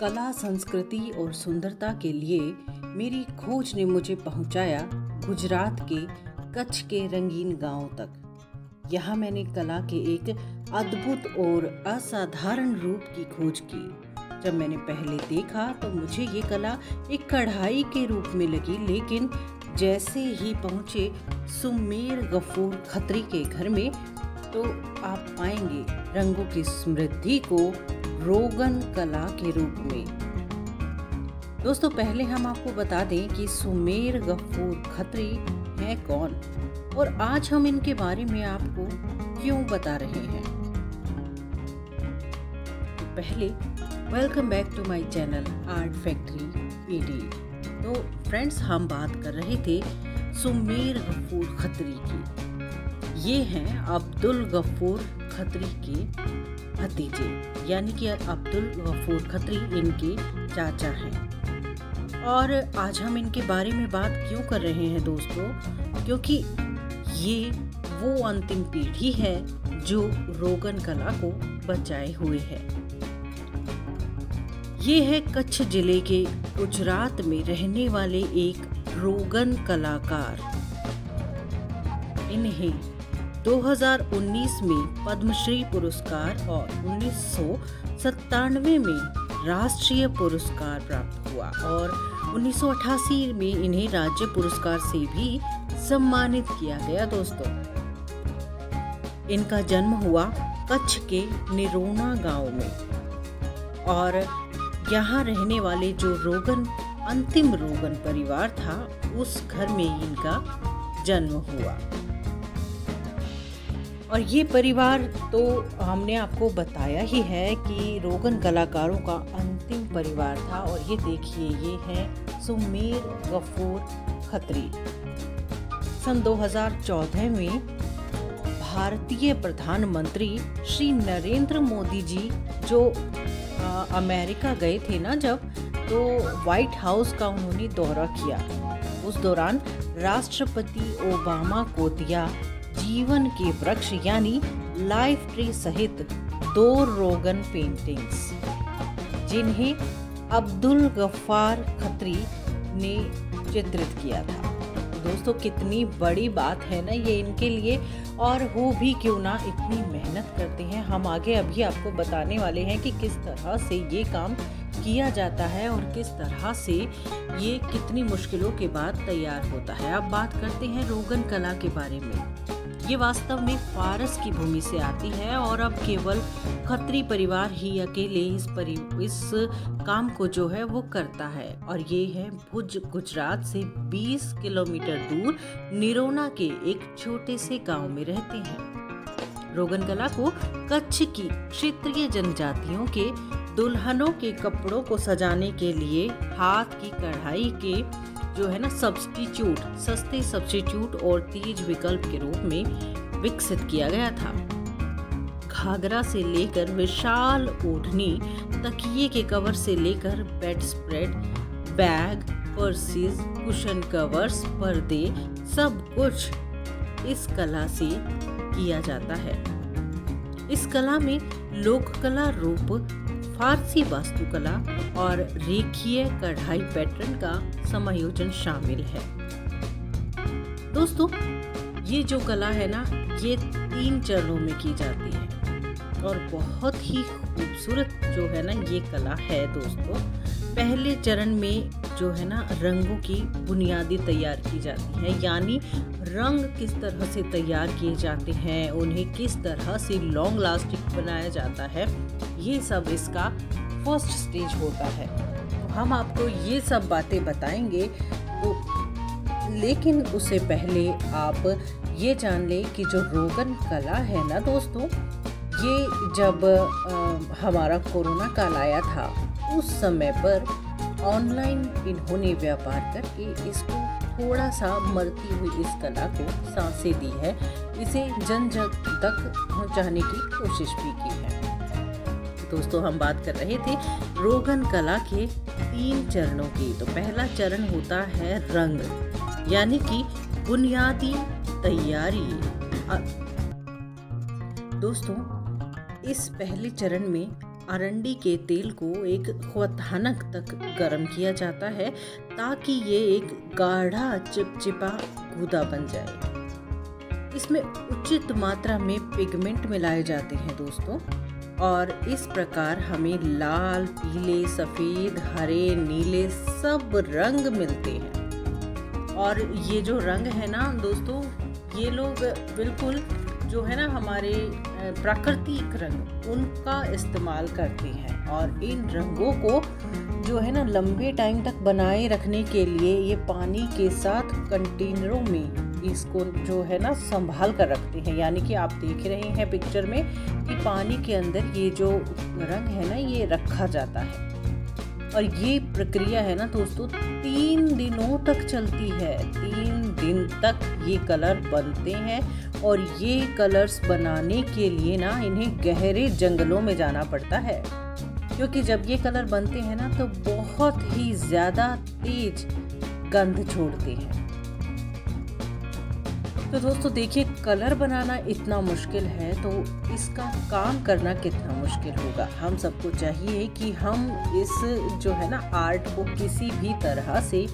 कला, संस्कृति और सुंदरता के लिए मेरी खोज ने मुझे पहुँचाया गुजरात के कच्छ के रंगीन गाँव तक। यहाँ मैंने कला के एक अद्भुत और असाधारण रूप की खोज की। जब मैंने पहले देखा तो मुझे ये कला एक कढ़ाई के रूप में लगी, लेकिन जैसे ही पहुँचे सुमेर गफूर खत्री के घर में तो आप पाएँगे रंगों की समृद्धि को रोगन कला के रूप में। दोस्तों, पहले हम आपको बता दें कि सुमेर गफूर खत्री हैं कौन, और आज हम इनके बारे में आपको क्यों बता रहे हैं। तो पहले welcome back to my channel art factory PD तो फ्रेंड्स हम बात कर रहे थे सुमेर गफूर खत्री की। ये हैं अब्दुल गफूर खत्री के भतीजे, यानी कि अब्दुल गफूर खत्री इनके चाचा हैं। और आज हम इनके बारे में बात क्यों कर रहे हैं दोस्तों? क्योंकि ये वो अंतिम पीढ़ी है जो रोगन कला को बचाए हुए है। ये है कच्छ ज़िले के गुजरात में रहने वाले एक रोगन कलाकार। इन्हें 2019 में पद्मश्री पुरस्कार और उन्नीस सौ सत्तानवे में राष्ट्रीय पुरस्कार प्राप्त हुआ और 1988 में इन्हें राज्य पुरस्कार से भी सम्मानित किया गया, दोस्तों। इनका जन्म हुआ कच्छ के निरोना गाँव में और यहाँ रहने वाले जो रोगन, अंतिम रोगन परिवार था, उस घर में इनका जन्म हुआ। और ये परिवार तो हमने आपको बताया ही है कि रोगन कलाकारों का अंतिम परिवार था और ये देखिए ये है सुमेर गफूर खत्री। सन 2014 में भारतीय प्रधानमंत्री श्री नरेंद्र मोदी जी जो आ, अमेरिका गए थे ना जब तो व्हाइट हाउस का उन्होंने दौरा किया। उस दौरान राष्ट्रपति ओबामा को दिया जीवन के वृक्ष यानी लाइफ ट्री सहित दो रोगन पेंटिंग्स जिन्हें अब्दुल गफ्फार खत्री ने चित्रित किया था। दोस्तों, कितनी बड़ी बात है ना ये इनके लिए, और वो भी क्यों ना इतनी मेहनत करते हैं। हम आगे अभी आपको बताने वाले हैं कि किस तरह से ये काम किया जाता है और किस तरह से ये कितनी मुश्किलों के बाद तैयार होता है। अब बात करते हैं रोगन कला के बारे में। ये वास्तव में फारस की भूमि से आती है और अब केवल खत्री परिवार ही अकेले इस परि, इस काम को जो है वो करता है। और ये है भुज, गुजरात से 20 किलोमीटर दूर निरोना के एक छोटे से गाँव में रहते हैं। रोगन कला को कच्छ की क्षेत्रीय जनजातियों के दुल्हनों के कपड़ों को सजाने के लिए हाथ की कढ़ाई के जो है ना सब्सटीट्यूट सस्ते सब्सटीट्यूट और तेज विकल्प के रूप में विकसित किया गया था। घाघरा से लेकर विशाल ओढ़नी तकिए के कवर से लेकर bedspread bag purses cushion covers पर्दे, सब कुछ इस कला से किया जाता है। इस कला में लोक कला रूप फारसी वास्तुकला और रेखीय कढ़ाई पैटर्न का समायोजन शामिल है। दोस्तों, ये जो कला है ना, ये तीन चरणों में की जाती है। और बहुत ही खूबसूरत जो है ना, ये कला है दोस्तों, पहले चरण में जो है ना, रंगों की बुनियादी तैयार की जाती है। यानी रंग किस तरह से तैयार किए जाते हैं, उन्हें किस तरह से लॉन्ग लास्टिक बनाया जाता है ये सब इसका फ़र्स्ट स्टेज होता है। तो हम आपको ये सब बातें बताएँगे तो लेकिन उससे पहले आप ये जान लें कि जो रोगन कला है ना दोस्तों ये जब आ, हमारा कोरोना काल आया था उस समय पर ऑनलाइन इन्होंने व्यापार करके इसको थोड़ा सा मरती हुई इस कला को साँसें दी है। इसे जन जन तक पहुँचाने की कोशिश भी की है। दोस्तों, हम बात कर रहे थे रोगन कला के तीन चरणों की। तो पहला चरण होता है रंग, यानी कि बुनियादी तैयारी। दोस्तों, इस पहले चरण में अरंडी के तेल को एक खवतानक तक गर्म किया जाता है, ताकि ये एक गाढ़ा, चिपचिपा गूदा बन जाए। इसमें उचित मात्रा में पिगमेंट मिलाए जाते हैं, दोस्तों। और इस प्रकार हमें लाल, पीले, सफ़ेद, हरे, नीले सब रंग मिलते हैं। और ये जो रंग है ना दोस्तों, ये लोग बिल्कुल जो है ना हमारे प्राकृतिक रंग, उनका इस्तेमाल करते हैं। और इन रंगों को जो है ना लंबे टाइम तक बनाए रखने के लिए ये पानी के साथ कंटेनरों में इसको जो है ना संभाल कर रखते हैं। यानी कि आप देख रहे हैं पिक्चर में कि पानी के अंदर ये जो रंग है ना, ये रखा जाता है। और ये प्रक्रिया है ना दोस्तों, तीन दिनों तक चलती है। तीन दिन तक ये कलर बनते हैं और ये कलर्स बनाने के लिए ना इन्हें गहरे जंगलों में जाना पड़ता है। क्योंकि जब ये कलर बनते हैं ना तो बहुत ही ज़्यादा तेज गंध छोड़ते हैं। तो दोस्तों, देखिए, कलर बनाना इतना मुश्किल है तो इसका काम करना कितना मुश्किल होगा। हम सबको चाहिए कि हम इस जो है ना, आर्ट को किसी भी तरह से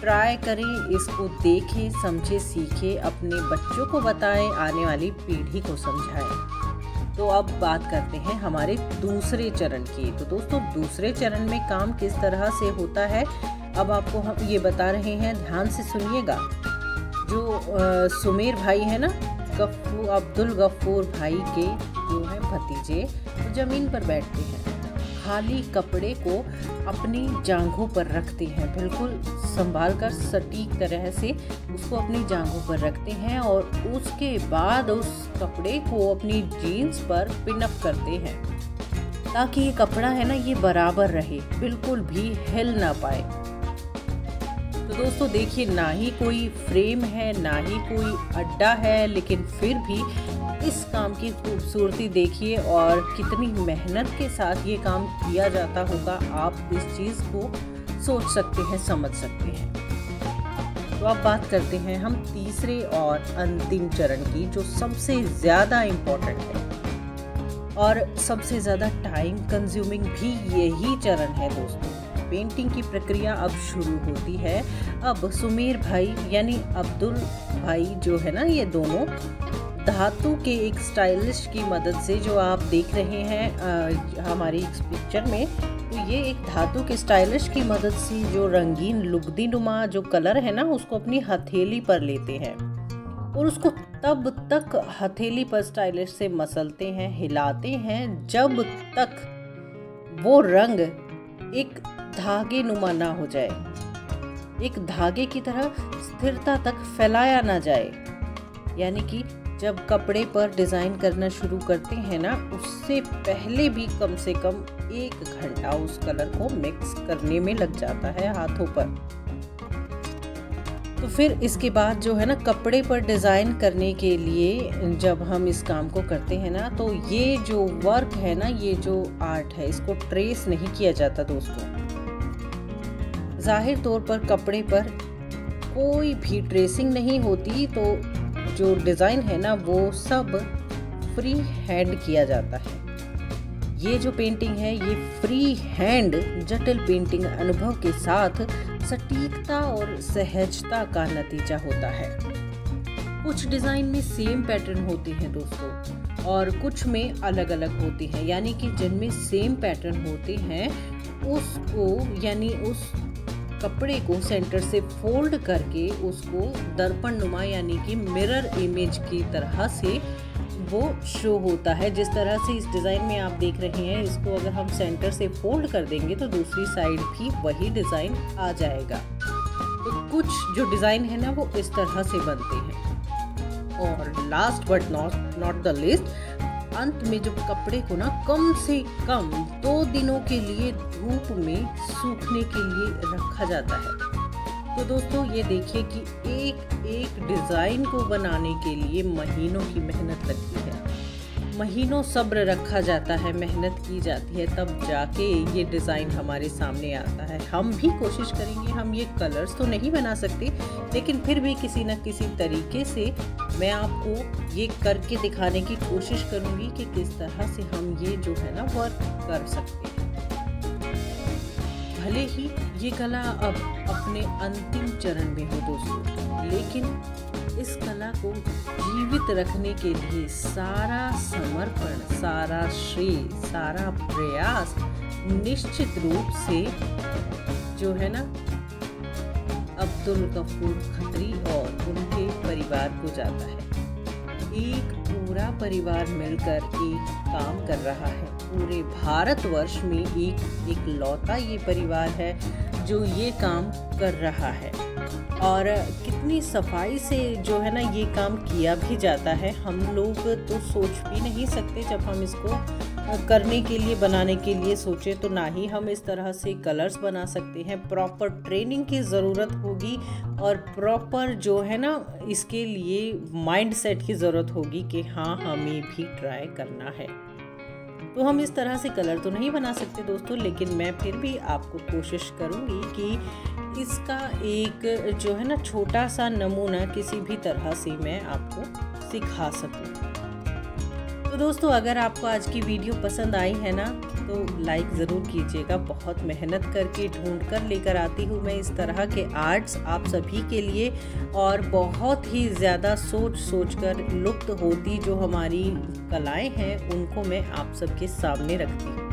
ट्राई करें, इसको देखें, समझें, सीखें, अपने बच्चों को बताएँ, आने वाली पीढ़ी को समझाएँ। तो अब बात करते हैं हमारे दूसरे चरण की। तो दोस्तों, दूसरे चरण में काम किस तरह से होता है? अब आपको हम ये बता रहे हैं, ध्यान से सुनिएगा। जो आ, सुमेर भाई है ना गफ्फू अब्दुल गफ्फूर भाई के जो है भतीजे तो ज़मीन पर बैठते हैं। खाली कपड़े को अपनी जांघों पर रखते हैं बिल्कुल संभाल कर सटीक तरह से उसको अपनी जांघों पर रखते हैं और उसके बाद उस कपड़े को अपनी जीन्स पर पिनअप करते हैं ताकि ये कपड़ा है ना ये बराबर रहे बिल्कुल भी हिल ना पाए। तो दोस्तों, देखिए, ना ही कोई फ्रेम है, ना ही कोई अड्डा है, लेकिन फिर भी इस काम की खूबसूरती देखिए और कितनी मेहनत के साथ ये काम किया जाता होगा, आप इस चीज़ को सोच सकते हैं, समझ सकते हैं। तो अब बात करते हैं हम तीसरे और अंतिम चरण की, जो सबसे ज़्यादा इम्पोर्टेंट है। और सबसे ज़्यादा टाइम कंज्यूमिंग भी यही चरण है दोस्तों। पेंटिंग की प्रक्रिया अब शुरू होती है। अब सुमेर भाई यानी अब्दुल भाई जो है ना ये दोनों धातु के एक स्टाइलिश की मदद से जो आप देख रहे हैं आ, हमारी इस पिक्चर में तो ये एक धातु के स्टाइलिश की मदद से जो रंगीन लुगदी नुमा जो कलर है ना उसको अपनी हथेली पर लेते हैं और उसको तब तक हथेली पर स्टाइलिश से मसलते हैं हिलाते हैं जब तक वो रंग एक धागे नुमा ना हो जाए। एक धागे की तरह स्थिरता तक फैलाया ना जाए। यानी कि जब कपड़े पर डिज़ाइन करना शुरू करते हैं ना, उससे पहले भी कम से कम एक घंटा उस कलर को मिक्स करने में लग जाता है हाथों पर। तो फिर इसके बाद जो है ना, कपड़े पर डिज़ाइन करने के लिए जब हम इस काम को करते हैं ना तो ये जो वर्क है ना, ये जो आर्ट है, इसको ट्रेस नहीं किया जाता दोस्तों। ज़ाहिर तौर पर कपड़े पर कोई भी ट्रेसिंग नहीं होती तो जो डिज़ाइन है ना, वो सब फ्री हैंड किया जाता है। ये जो पेंटिंग है, ये फ्री हैंड जटिल पेंटिंग अनुभव के साथ सटीकता और सहजता का नतीजा होता है। कुछ डिज़ाइन में सेम पैटर्न होते हैं दोस्तों, और कुछ में अलग अलग होते हैं। यानी कि जिनमें सेम पैटर्न होते हैं, उसको, यानी उस कपड़े को सेंटर से फोल्ड करके उसको दर्पण नुमा यानी कि मिरर इमेज की तरह से वो शो होता है। जिस तरह से इस डिज़ाइन में आप देख रहे हैं, इसको अगर हम सेंटर से फोल्ड कर देंगे तो दूसरी साइड भी वही डिज़ाइन आ जाएगा। तो कुछ जो डिज़ाइन है ना, वो इस तरह से बनते हैं। और last but not not the list अंत में जब कपड़े को ना कम से कम दो दिनों के लिए धूप में सूखने के लिए रखा जाता है। तो दोस्तों, ये देखिए कि एक एक डिज़ाइन को बनाने के लिए महीनों की मेहनत लगती है। महीनों सब्र रखा जाता है, मेहनत की जाती है, तब जाके ये डिज़ाइन हमारे सामने आता है। हम भी कोशिश करेंगे, हम ये कलर्स तो नहीं बना सकते, लेकिन फिर भी किसी न किसी तरीके से मैं आपको ये करके दिखाने की कोशिश करूँगी कि किस तरह से हम ये जो है ना वर्क कर सकते हैं। भले ही ये कला अब अपने अंतिम चरण में हो दोस्तों, लेकिन इस कला को जीवित रखने के लिए सारा समर्पण, सारा श्रेय, सारा प्रयास निश्चित रूप से जो है ना, अब्दुल गफूर खत्री और उनके परिवार को जाता है। एक पूरा परिवार मिलकर एक काम कर रहा है। पूरे भारतवर्ष में एक एक लौता ये परिवार है जो ये काम कर रहा है। और कितनी सफ़ाई से जो है ना ये काम किया भी जाता है, हम लोग तो सोच भी नहीं सकते जब हम इसको करने के लिए, बनाने के लिए सोचे तो ना ही हम इस तरह से कलर्स बना सकते हैं। प्रॉपर ट्रेनिंग की ज़रूरत होगी और प्रॉपर जो है ना इसके लिए माइंड सेट की ज़रूरत होगी कि हाँ हमें भी ट्राई करना है। तो हम इस तरह से कलर तो नहीं बना सकते दोस्तों, लेकिन मैं फिर भी आपको कोशिश करूँगी कि इसका एक जो है ना छोटा सा नमूना किसी भी तरह से मैं आपको सिखा सकूँ। तो दोस्तों, अगर आपको आज की वीडियो पसंद आई है ना तो लाइक ज़रूर कीजिएगा। बहुत मेहनत करके ढूंढ कर लेकर आती हूँ मैं इस तरह के आर्ट्स आप सभी के लिए और बहुत ही ज़्यादा सोच सोच कर लुप्त होती जो हमारी कलाएँ हैं, उनको मैं आप सबके सामने रखती हूँ।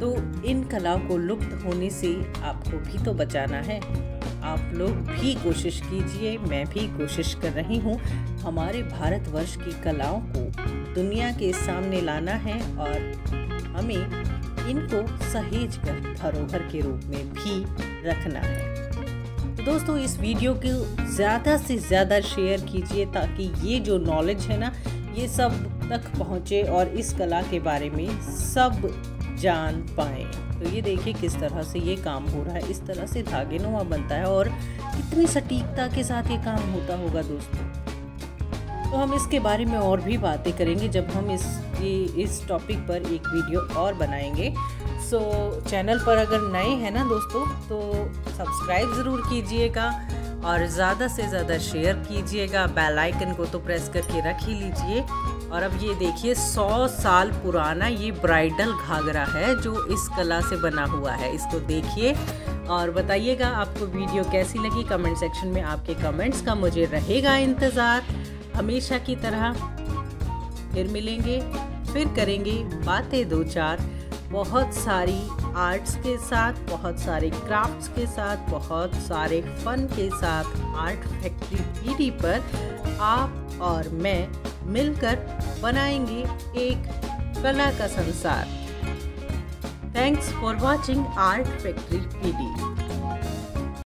तो इन कलाओं को लुप्त होने से आपको भी तो बचाना है। आप लोग भी कोशिश कीजिए, मैं भी कोशिश कर रही हूँ। हमारे भारतवर्ष की कलाओं को दुनिया के सामने लाना है और हमें इनको सहेज कर, धरोहर के रूप में भी रखना है। दोस्तों, इस वीडियो को ज़्यादा से ज़्यादा शेयर कीजिए ताकि ये जो नॉलेज है ना, ये सब तक पहुँचे और इस कला के बारे में सब जान पाए। तो ये देखिए किस तरह से ये काम हो रहा है, इस तरह से धागे नुमा बनता है और कितनी सटीकता के साथ ये काम होता होगा दोस्तों। तो हम इसके बारे में और भी बातें करेंगे जब हम इस इस टॉपिक पर एक वीडियो और बनाएँगे। सो so, चैनल पर अगर नए हैं ना दोस्तों तो सब्सक्राइब ज़रूर कीजिएगा और ज़्यादा से ज़्यादा शेयर कीजिएगा। बेल आइकन को तो प्रेस करके रख ही लीजिए। और अब ये देखिए सौ साल पुराना ये ब्राइडल घाघरा है जो इस कला से बना हुआ है। इसको देखिए और बताइएगा आपको वीडियो कैसी लगी। कमेंट सेक्शन में आपके कमेंट्स का मुझे रहेगा इंतज़ार। हमेशा की तरह फिर मिलेंगे। फिर करेंगे बातें दो चार बहुत सारी आर्ट्स के साथ, बहुत सारे क्राफ्ट्स के साथ, बहुत सारे फन के साथ, आर्ट फैक्ट्री पीडी पर आप और मैं मिलकर बनाएँगे एक कला का संसार। Thanks for watching art factory PD